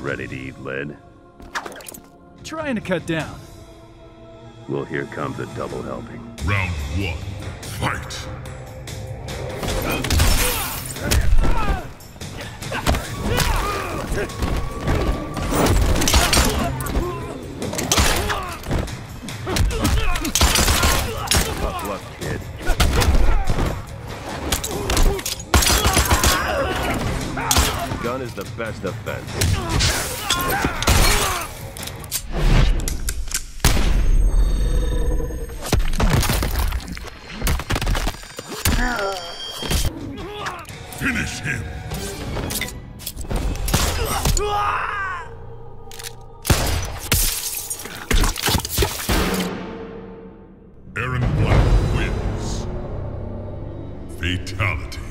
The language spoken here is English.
Ready to eat lead? Trying to cut down. Well, here comes a double helping. Round one. Fight! Tough Is the best defense. Finish him! Erron Black wins. Fatality.